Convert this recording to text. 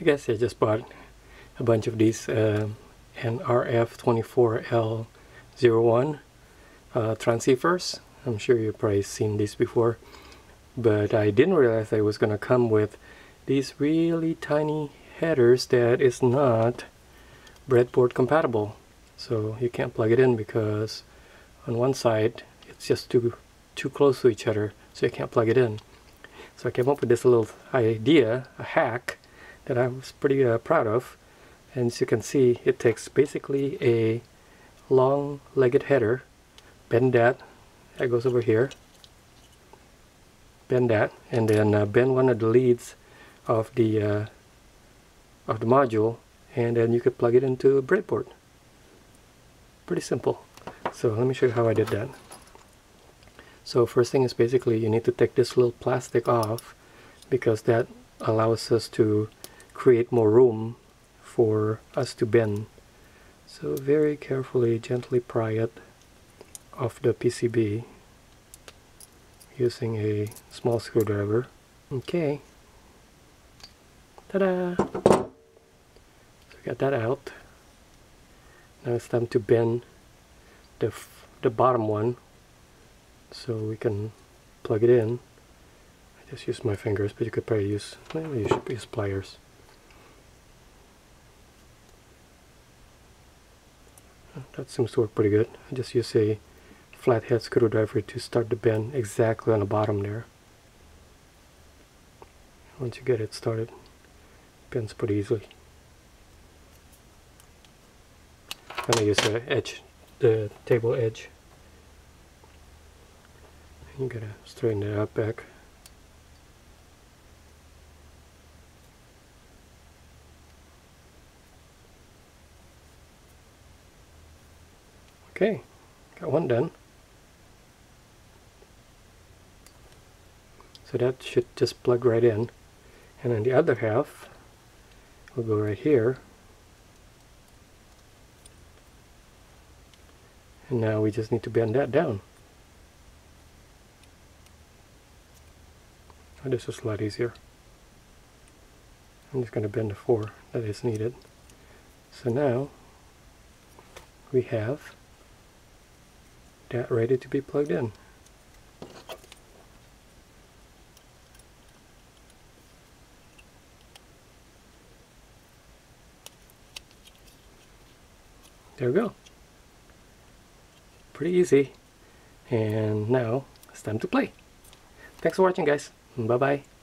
I guess I just bought a bunch of these uh, NRF24L01 uh, transceivers. I'm sure you've probably seen these before, but I didn't realize I was going to come with these really tiny headers that is not breadboard compatible. So you can't plug it in because on one side it's just too too close to each other, so you can't plug it in. So I came up with this little idea, a hack, that I was pretty uh, proud of. And as you can see, it takes basically a long-legged header, bend that, that goes over here, bend that, and then uh, bend one of the leads of the uh, of the module, and then you could plug it into a breadboard. Pretty simple. So let me show you how I did that. So first thing is basically you need to take this little plastic off because that allows us to create more room for us to bend. So very carefully, gently pry it off the PCB using a small screwdriver. Okay. Ta-da! So got that out. Now it's time to bend the, the bottom one so we can plug it in. I just use my fingers, but you could probably use, well, you should use pliers. That seems to work pretty good. I just use a flathead screwdriver to start the bend exactly on the bottom there. Once you get it started, bends pretty easily. And I use the edge, the table edge. You gotta straighten it out back. Okay, got one done. So that should just plug right in. And then the other half will go right here. And now we just need to bend that down. Oh, this is a lot easier. I'm just going to bend the four that is needed. So now we have ready to be plugged in. There we go. Pretty easy. And now it's time to play. Thanks for watching guys. Bye bye.